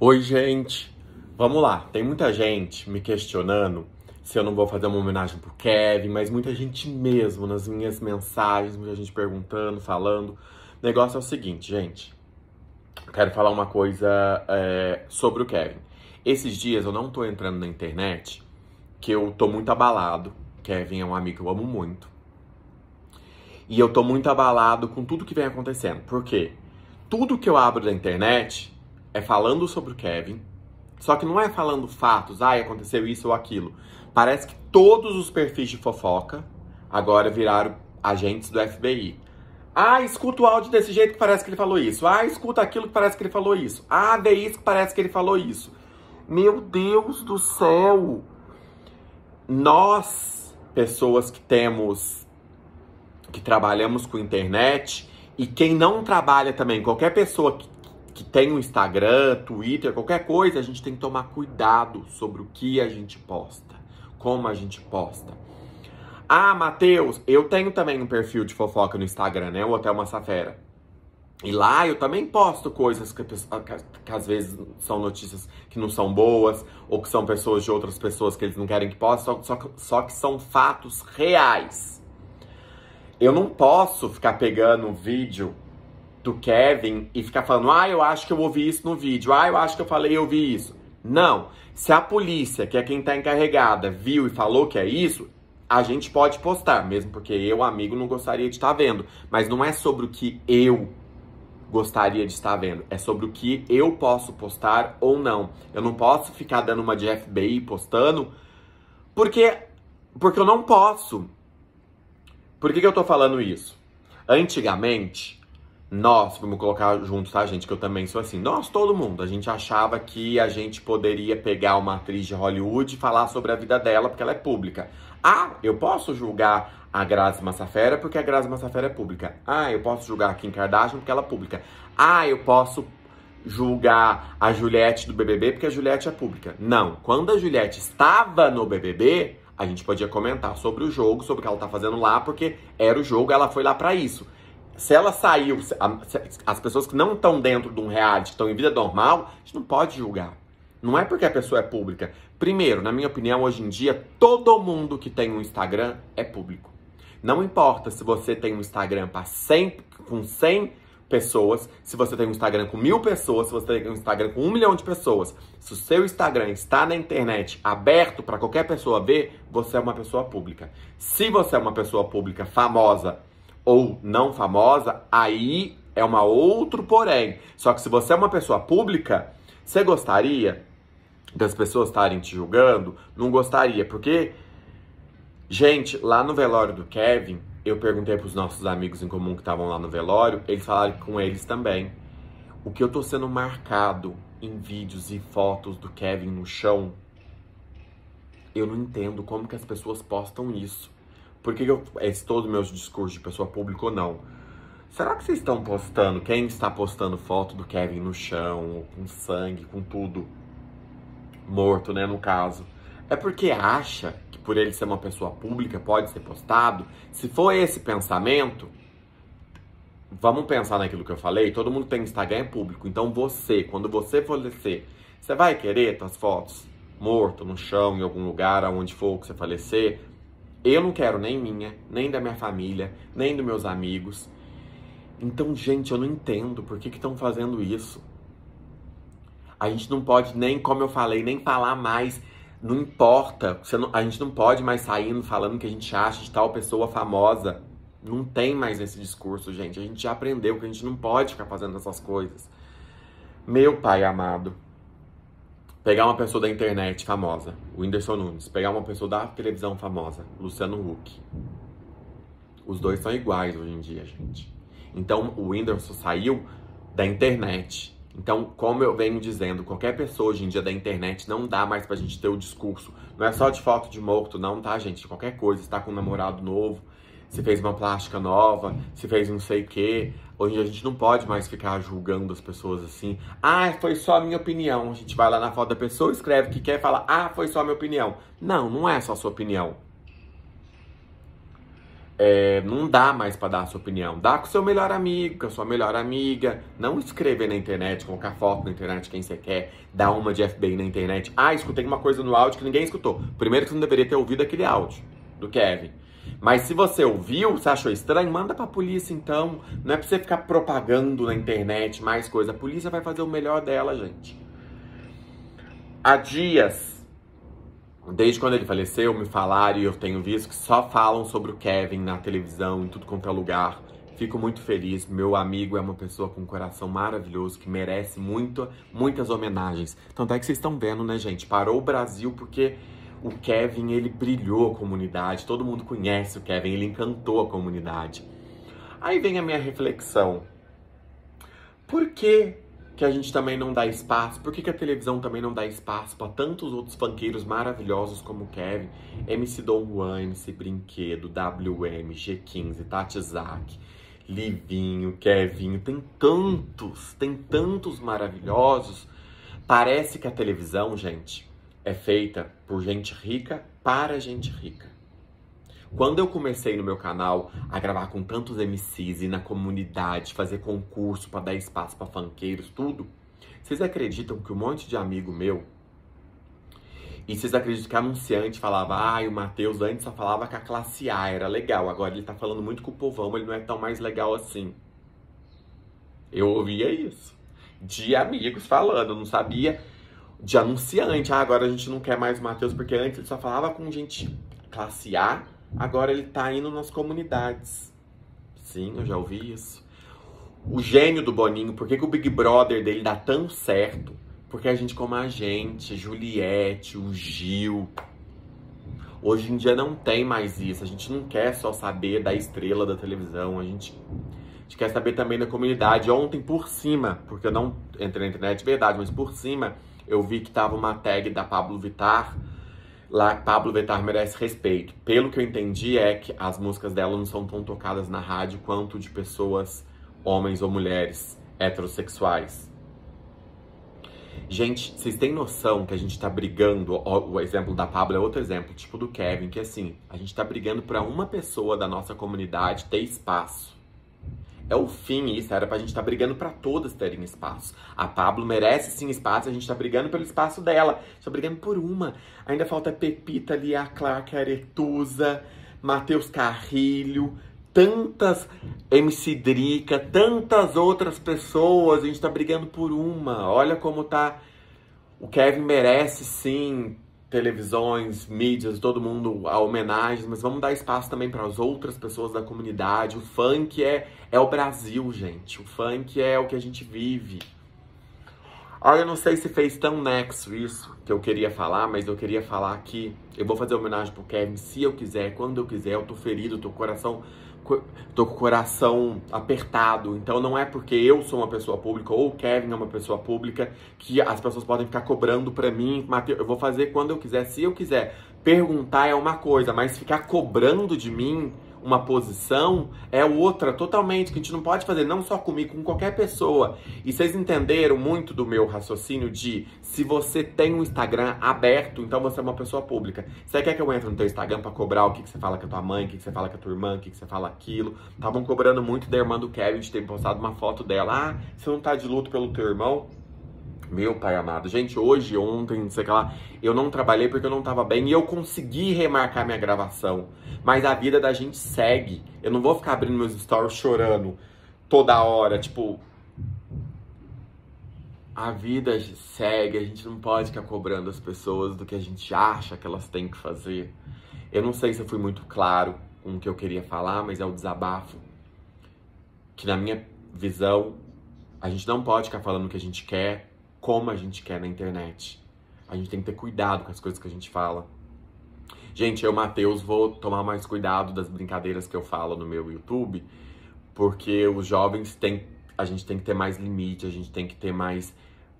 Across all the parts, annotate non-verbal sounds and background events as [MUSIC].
Oi, gente. Vamos lá. Tem muita gente me questionando se eu não vou fazer uma homenagem pro Kevin, mas muita gente mesmo nas minhas mensagens, muita gente perguntando, falando. O negócio é o seguinte, gente. Quero falar uma coisa é, sobre o Kevin. Esses dias eu não tô entrando na internet, que eu tô muito abalado. Kevin é um amigo que eu amo muito. E eu tô muito abalado com tudo que vem acontecendo. Por quê? Tudo que eu abro da internet é falando sobre o Kevin, só que não é falando fatos, ah, aconteceu isso ou aquilo. Parece que todos os perfis de fofoca agora viraram agentes do FBI. Ah, escuta o áudio desse jeito que parece que ele falou isso. Ah, escuta aquilo que parece que ele falou isso. Ah, vê isso que parece que ele falou isso. Meu Deus do céu! Nós, pessoas que temos, que trabalhamos com internet, e quem não trabalha também, qualquer pessoa que que tem um Instagram, Twitter, qualquer coisa, a gente tem que tomar cuidado sobre o que a gente posta, como a gente posta. Ah, Matheus, eu tenho também um perfil de fofoca no Instagram, né? O Hotel Massafera. E lá eu também posto coisas que, que, que, às vezes são notícias que não são boas, ou que são pessoas de outras pessoas que eles não querem que poste, só, só, só que são fatos reais. Eu não posso ficar pegando um vídeo do Kevin e ficar falando, ah, eu acho que eu ouvi isso no vídeo, ah, eu acho que eu falei eu ouvi isso. Não. Se a polícia, que é quem tá encarregada, viu e falou que é isso, a gente pode postar, mesmo porque eu, amigo, não gostaria de estar vendo. Mas não é sobre o que eu gostaria de estar vendo, é sobre o que eu posso postar ou não. Eu não posso ficar dando uma de FBI postando, porque, porque eu não posso. Por que, que eu tô falando isso? Antigamente, nós, vamos colocar junto, tá, gente? Que eu também sou assim. Nós, todo mundo, a gente achava que a gente poderia pegar uma atriz de Hollywood e falar sobre a vida dela porque ela é pública. Ah, eu posso julgar a Grazi Massafera porque a Grazi Massafera é pública. Ah, eu posso julgar a Kim Kardashian porque ela é pública. Ah, eu posso julgar a Juliette do BBB porque a Juliette é pública. Não, quando a Juliette estava no BBB, a gente podia comentar sobre o jogo, sobre o que ela tá fazendo lá, porque era o jogo, ela foi lá para isso se ela saiu, as pessoas que não estão dentro de um reality, estão em vida normal, a gente não pode julgar. Não é porque a pessoa é pública. Primeiro, na minha opinião, hoje em dia, todo mundo que tem um Instagram é público. Não importa se você tem um Instagram para 100, com 100 pessoas, se você tem um Instagram com mil pessoas, se você tem um Instagram com um milhão de pessoas. Se o seu Instagram está na internet aberto para qualquer pessoa ver, você é uma pessoa pública. Se você é uma pessoa pública famosa, ou não famosa, aí é uma outro porém. Só que se você é uma pessoa pública, você gostaria das pessoas estarem te julgando? Não gostaria, porque gente, lá no velório do Kevin, eu perguntei para os nossos amigos em comum que estavam lá no velório, eles falaram com eles também. O que eu tô sendo marcado em vídeos e fotos do Kevin no chão, eu não entendo como que as pessoas postam isso. Por que, eu, esse todo meu discurso de pessoa pública ou não? Será que vocês estão postando, quem está postando foto do Kevin no chão, com sangue, com tudo morto, né, no caso? É porque acha que por ele ser uma pessoa pública pode ser postado? Se for esse pensamento, vamos pensar naquilo que eu falei, todo mundo tem Instagram é público, então você, quando você falecer, você vai querer as fotos morto no chão, em algum lugar, aonde for que você falecer, eu não quero nem minha, nem da minha família, nem dos meus amigos. Então, gente, eu não entendo por que estão fazendo isso. A gente não pode nem, como eu falei, nem falar mais. Não importa. Não, a gente não pode mais sair falando que a gente acha de tal pessoa famosa. Não tem mais esse discurso, gente. A gente já aprendeu que a gente não pode ficar fazendo essas coisas. Meu pai amado, pegar uma pessoa da internet famosa, o Whindersson Nunes, pegar uma pessoa da televisão famosa, Luciano Huck. Os dois são iguais hoje em dia, gente. Então, o Whindersson saiu da internet. Então, como eu venho dizendo, qualquer pessoa hoje em dia da internet não dá mais pra gente ter o discurso. Não é só de foto de morto, não, tá, gente? Qualquer coisa, está com um namorado novo, se fez uma plástica nova, se fez não sei o quê. Hoje a gente não pode mais ficar julgando as pessoas assim. Ah, foi só a minha opinião. A gente vai lá na foto da pessoa, escreve o que quer fala, ah, foi só a minha opinião. Não, não é só a sua opinião. é, não dá mais para dar a sua opinião. Dá com seu melhor amigo, com a sua melhor amiga. Não escrever na internet, colocar foto na internet, quem você quer, dar uma de FBI na internet. Ah, escutei uma coisa no áudio que ninguém escutou. Primeiro que você não deveria ter ouvido aquele áudio do Kevin. Mas se você ouviu, você achou estranho, manda pra polícia então. Não é pra você ficar propagando na internet mais coisa. A polícia vai fazer o melhor dela, gente. Há dias Desde quando ele faleceu, me falaram e eu tenho visto que só falam sobre o Kevin na televisão, em tudo quanto é lugar. Fico muito feliz. Meu amigo é uma pessoa com um coração maravilhoso que merece muito, muitas homenagens. Tanto é que vocês estão vendo, né, gente? Parou o Brasil porque o Kevin, ele brilhou a comunidade. Todo mundo conhece o Kevin, ele encantou a comunidade. Aí vem a minha reflexão. Por que que a gente também não dá espaço? Por que, que a televisão também não dá espaço para tantos outros funkeiros maravilhosos como o Kevin, MC Don Juan, MC Brinquedo, WM, G15, Tati Zak, Livinho, Kevinho, tem tantos, tem tantos maravilhosos. Parece que a televisão, gente, é feita por gente rica para gente rica. Quando eu comecei no meu canal a gravar com tantos MCs e na comunidade, fazer concurso para dar espaço para funkeiros, tudo, vocês acreditam que um monte de amigo meu e vocês acreditam que anunciante falava, ah, o Matheus antes só falava que a classe A era legal, agora ele tá falando muito com o povão, ele não é tão mais legal assim. Eu ouvia isso. De amigos falando, não sabia de anunciante. Ah, agora a gente não quer mais o Matheus, porque antes ele só falava com gente classe A Agora ele tá indo nas comunidades. Sim, eu já ouvi isso. O gênio do Boninho, por que, que o Big Brother dele dá tão certo? Porque a gente como a gente, Juliette, o Gil. Hoje em dia não tem mais isso. A gente não quer só saber da estrela da televisão. A gente, a gente quer saber também da comunidade. Ontem, por cima, porque eu não entrei na internet, verdade, mas por cima, eu vi que tava uma tag da Pablo Vittar lá Pablo Vittar merece respeito. Pelo que eu entendi é que as músicas dela não são tão tocadas na rádio quanto de pessoas, homens ou mulheres heterossexuais. Gente, vocês têm noção que a gente tá brigando, o exemplo da Pablo é outro exemplo, tipo do Kevin, que assim, a gente tá brigando para uma pessoa da nossa comunidade ter espaço. É o fim isso, era pra gente estar tá brigando para todas terem espaço. A Pablo merece sim espaço, a gente tá brigando pelo espaço dela. A gente tá brigando por uma. Ainda falta Pepita ali, a Clark Aretusa, Matheus Carrilho, tantas MC Drica, tantas outras pessoas. A gente tá brigando por uma. Olha como tá. O Kevin merece sim televisões, mídias, todo mundo a homenagens, mas vamos dar espaço também para as outras pessoas da comunidade. O funk é, é o Brasil, gente. O funk é o que a gente vive. Olha, eu não sei se fez tão nexo isso que eu queria falar, mas eu queria falar que eu vou fazer homenagem pro Kevin se eu quiser, quando eu quiser. Eu tô ferido, tô coração tô com o coração apertado. Então não é porque eu sou uma pessoa pública ou o Kevin é uma pessoa pública que as pessoas podem ficar cobrando pra mim. Eu vou fazer quando eu quiser, se eu quiser. Perguntar é uma coisa, mas ficar cobrando de mim uma posição é outra totalmente, que a gente não pode fazer não só comigo, com qualquer pessoa. E vocês entenderam muito do meu raciocínio de se você tem um Instagram aberto, então você é uma pessoa pública. Você quer que eu entre no teu Instagram para cobrar o que, que você fala com a tua mãe, o que, que você fala com a tua irmã, o que, que você fala aquilo? Estavam cobrando muito da irmã do Kevin de ter postado uma foto dela. Ah, você não tá de luto pelo teu irmão? Meu pai amado. Gente, hoje, ontem, não sei o que lá, eu não trabalhei porque eu não tava bem e eu consegui remarcar minha gravação. Mas a vida da gente segue. Eu não vou ficar abrindo meus stories chorando toda hora, tipo. A vida segue, a gente não pode ficar cobrando as pessoas do que a gente acha que elas têm que fazer. Eu não sei se eu fui muito claro com o que eu queria falar, mas é o desabafo. Que na minha visão, a gente não pode ficar falando o que a gente quer como a gente quer na internet. A gente tem que ter cuidado com as coisas que a gente fala. Gente, eu, Matheus, vou tomar mais cuidado das brincadeiras que eu falo no meu YouTube, porque os jovens têm. A gente tem que ter mais limite, a gente tem que ter mais.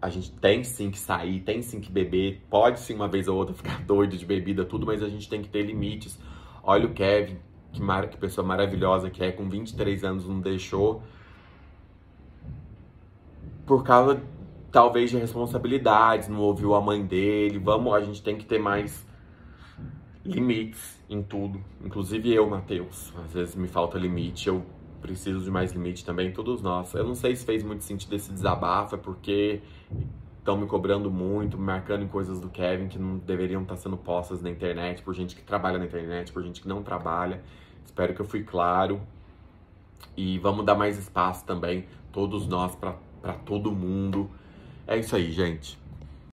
A gente tem sim que sair, tem sim que beber, pode sim uma vez ou outra [LAUGHS] ficar doido de bebida, tudo, mas a gente tem que ter limites. Olha o Kevin, que, mar... que pessoa maravilhosa que é, com 23 anos não deixou. Por causa talvez de responsabilidades, não ouviu a mãe dele. Vamos, a gente tem que ter mais limites em tudo. Inclusive eu, Matheus. Às vezes me falta limite, eu preciso de mais limite também, todos nós. Eu não sei se fez muito sentido esse desabafo, é porque estão me cobrando muito, me marcando em coisas do Kevin que não deveriam estar sendo postas na internet, por gente que trabalha na internet, por gente que não trabalha. Espero que eu fui claro. E vamos dar mais espaço também, todos nós, para todo mundo. É isso aí, gente.